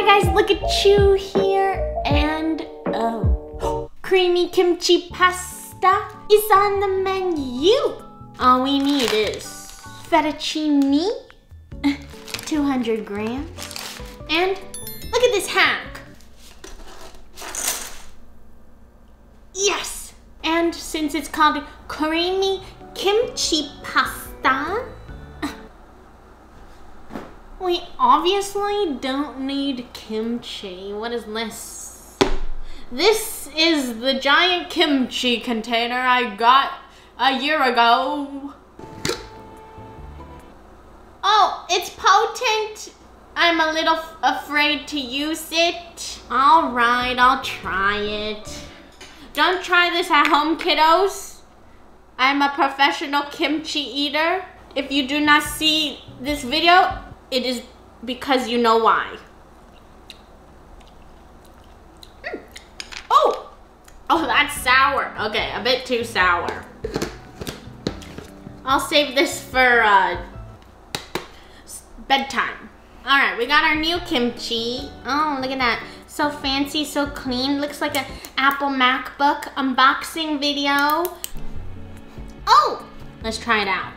Hi guys, LookCatchu here. And oh, creamy kimchi pasta is on the menu. All we need is fettuccine, 200 grams. And look at this hack. Yes! And since it's called creamy kimchi pasta, we obviously don't need kimchi. What is this? This is the giant kimchi container I got a year ago. Oh, it's potent. I'm a little afraid to use it. All right, I'll try it. Don't try this at home, kiddos. I'm a professional kimchi eater. If you do not see this video, it is because you know why. Mm. Oh! Oh, that's sour. Okay, a bit too sour. I'll save this for uh, bedtime. All right, we got our new kimchi. Oh, look at that. So fancy, so clean. Looks like an Apple MacBook unboxing video. Oh, let's try it out.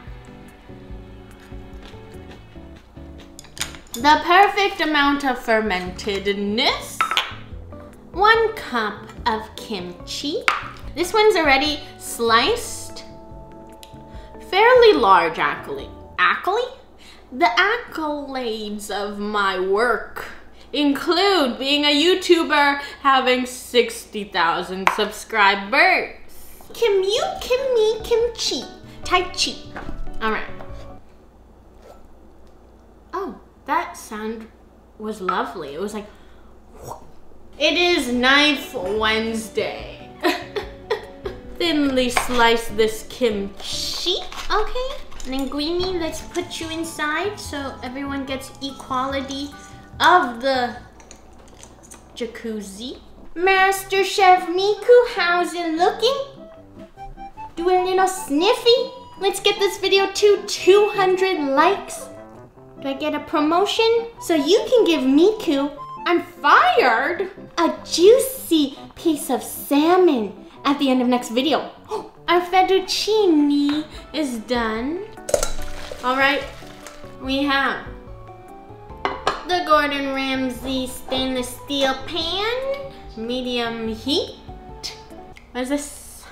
The perfect amount of fermentedness. One cup of kimchi. This one's already sliced. Fairly large, actually. Actually? The accolades of my work include being a YouTuber, having 60,000 subscribers. Kim, Kimyu, Kimmi, Kimchi. Tai Chi. All right. Oh, that sound was lovely. It was like, it is Knife Wednesday. Thinly slice this kimchi, okay? Linguini, let's put you inside so everyone gets equality of the jacuzzi. Master Chef Miku, how's it looking? Do a little sniffy? Let's get this video to 200 likes. Do I get a promotion? So you can give Miku, I'm fired, a juicy piece of salmon at the end of next video. Our fettuccine is done. All right, we have the Gordon Ramsay stainless steel pan, medium heat. What is this?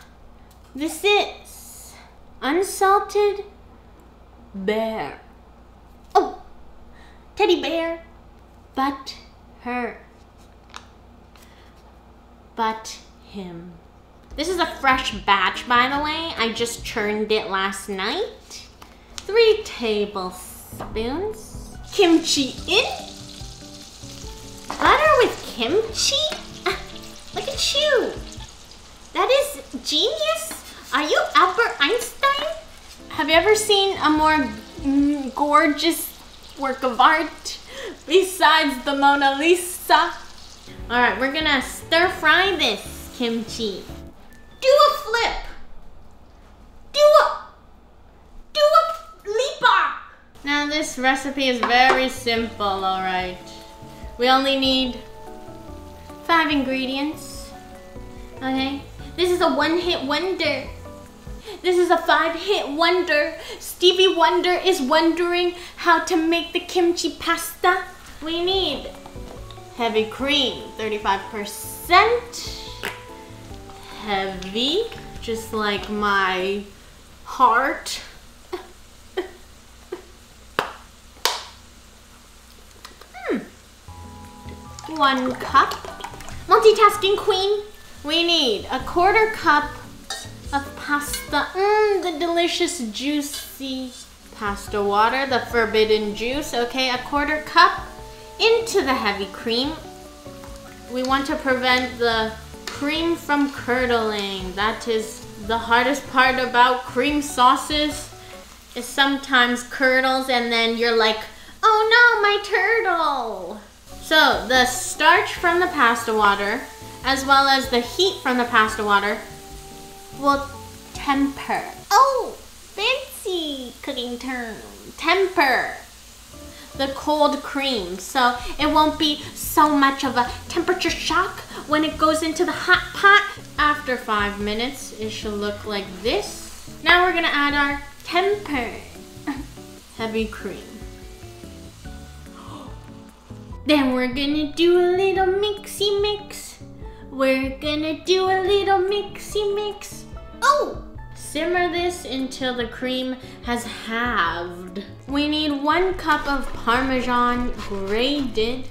This is unsalted bear. Teddy bear, but her, but him. This is a fresh batch, by the way. I just churned it last night. Three tablespoons. Kimchi in. Butter with kimchi? Ah, look at you. That is genius. Are you Albert Einstein? Have you ever seen a more mm, gorgeous work of art besides the Mona Lisa? All right, we're gonna stir fry this kimchi. Do a flip. Do a, do a leap Now this recipe is very simple, all right. We only need five ingredients, okay? This is a one-hit wonder. This is a five-hit wonder. Stevie Wonder is wondering how to make the kimchi pasta. We need heavy cream, 35% heavy, just like my heart. hmm. One cup. Multitasking queen. We need a quarter cup pasta. Mmm, the delicious juicy pasta water, the forbidden juice. Okay, a quarter cup into the heavy cream. We want to prevent the cream from curdling. That is the hardest part about cream sauces is sometimes curdles and then you're like, oh no, my turtle. So the starch from the pasta water, as well as the heat from the pasta water, will temper. Oh, fancy cooking term. Temper the cold cream. So it won't be so much of a temperature shock when it goes into the hot pot. After five minutes, it should look like this. Now we're gonna add our temper heavy cream. Then we're gonna do a little mixy mix. We're gonna do a little mixy mix. Oh! Simmer this until the cream has halved. We need one cup of Parmesan grated.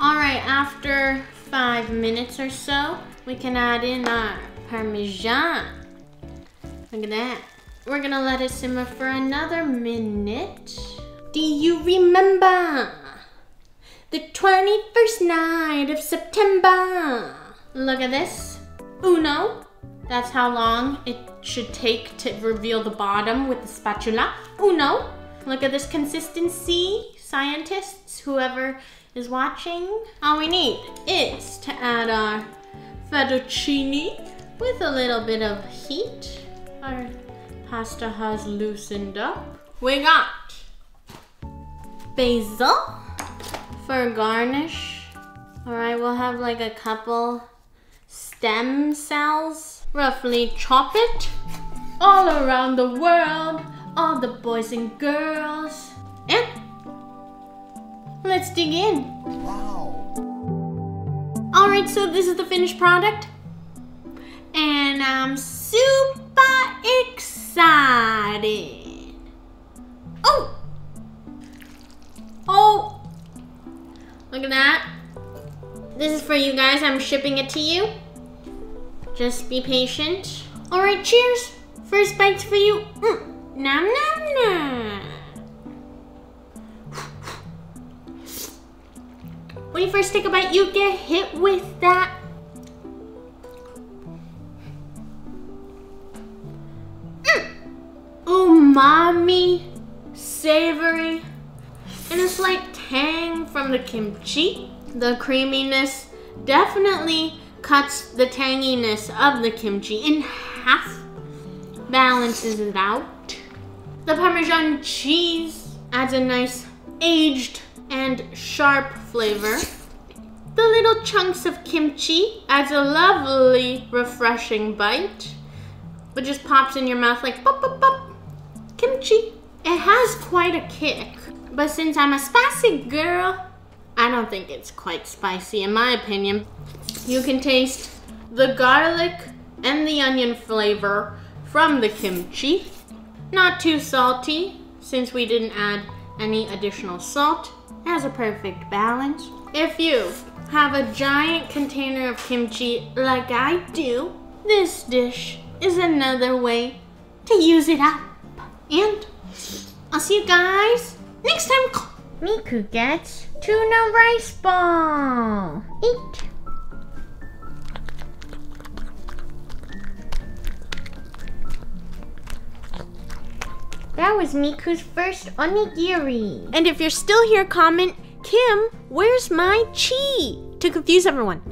All right, after five minutes or so, we can add in our Parmesan. Look at that. We're gonna let it simmer for another minute. Do you remember? The 21st night of September. Look at this. Uno. That's how long it should take to reveal the bottom with the spatula. Uno. Look at this consistency, scientists, whoever is watching. All we need is to add our fettuccine with a little bit of heat. Our pasta has loosened up. We got basil for garnish. All right, we'll have like a couple stem cells. Roughly chop it all around the world, all the boys and girls. And let's dig in. Wow. All right, so this is the finished product. And I'm super excited. Oh! Oh! Look at that. This is for you guys. I'm shipping it to you. Just be patient. All right, cheers. First bite's for you. Mm. Nom nom nom. When you first take a bite, you get hit with that mm. umami, savory, and a slight tang from the kimchi. The creaminess definitely cuts the tanginess of the kimchi in half, balances it out. The Parmesan cheese adds a nice aged and sharp flavor. The little chunks of kimchi adds a lovely, refreshing bite, but just pops in your mouth like pop, pop, pop. Kimchi. It has quite a kick, but since I'm a spicy girl, I don't think it's quite spicy in my opinion. You can taste the garlic and the onion flavor from the kimchi. Not too salty, since we didn't add any additional salt. It has a perfect balance. If you have a giant container of kimchi like I do, this dish is another way to use it up. And I'll see you guys next time. Miku gets tuna rice ball. Eat. That was Miku's first onigiri. And if you're still here, comment, Kim, where's my chi? To confuse everyone.